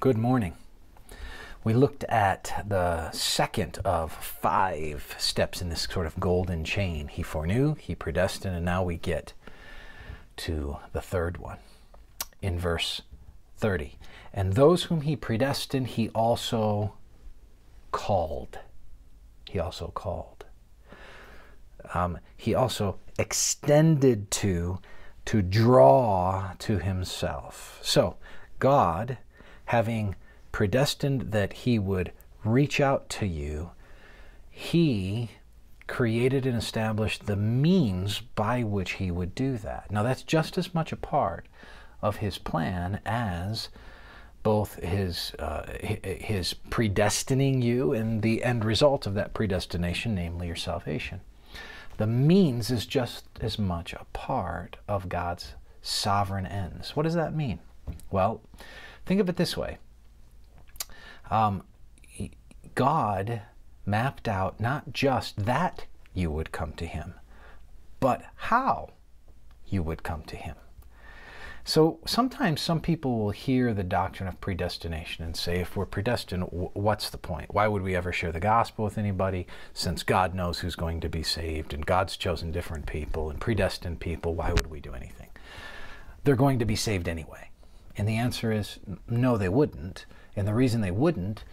Good morning. We looked at the second of five steps in this sort of golden chain. He foreknew, he predestined, and now we get to the third one in verse 30. And those whom he predestined, he also called. He also called. Um, he also extended to, to draw to himself. So, God, having predestined that he would reach out to you, he created and established the means by which he would do that. Now, that's just as much a part of his plan as both his uh, his predestining you and the end result of that predestination, namely your salvation. The means is just as much a part of God's sovereign ends. What does that mean? Well, think of it this way. Um, God mapped out not just that you would come to Him, but how you would come to Him. So sometimes some people will hear the doctrine of predestination and say, if we're predestined, what's the point? Why would we ever share the gospel with anybody since God knows who's going to be saved and God's chosen different people and predestined people? Why would we do anything? They're going to be saved anyway. And the answer is no, they wouldn't. And the reason they wouldn't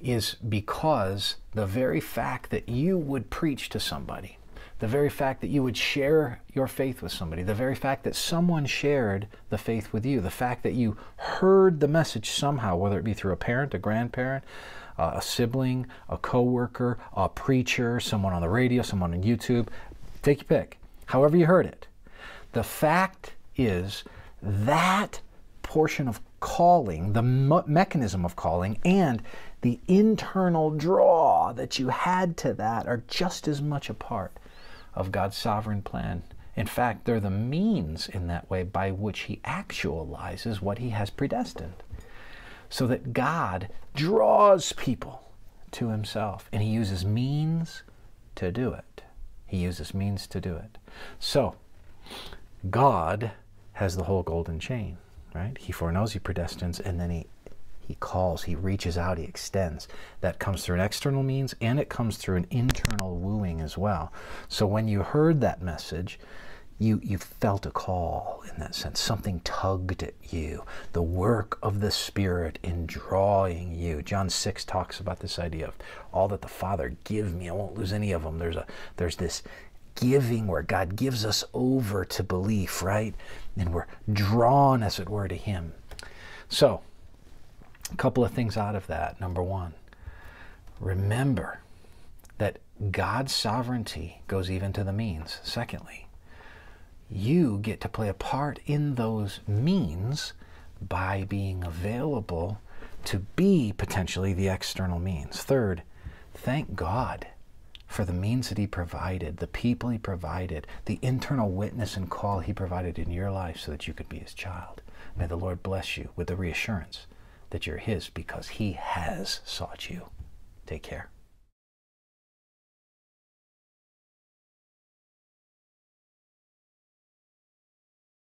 is because the very fact that you would preach to somebody the very fact that you would share your faith with somebody, the very fact that someone shared the faith with you, the fact that you heard the message somehow, whether it be through a parent, a grandparent, uh, a sibling, a coworker, a preacher, someone on the radio, someone on YouTube, take your pick, however you heard it. The fact is that portion of calling, the me- mechanism of calling, and the internal draw that you had to that are just as much a part of God's sovereign plan. In fact, they're the means in that way by which He actualizes what He has predestined. So that God draws people to Himself, and He uses means to do it. He uses means to do it. So, God has the whole golden chain, right? He foreknows, He predestines, and then He he calls, he reaches out, he extends. That comes through an external means and it comes through an internal wooing as well. So when you heard that message, you, you felt a call in that sense. Something tugged at you. The work of the Spirit in drawing you. John 6 talks about this idea of all that the Father give me, I won't lose any of them. There's a there's this giving where God gives us over to belief, right? And we're drawn, as it were, to Him. So a couple of things out of that. Number one, remember that God's sovereignty goes even to the means. Secondly, you get to play a part in those means by being available to be potentially the external means. Third, thank God for the means that He provided, the people He provided, the internal witness and call He provided in your life so that you could be His child. May the Lord bless you with the reassurance that you're His because He has sought you. Take care.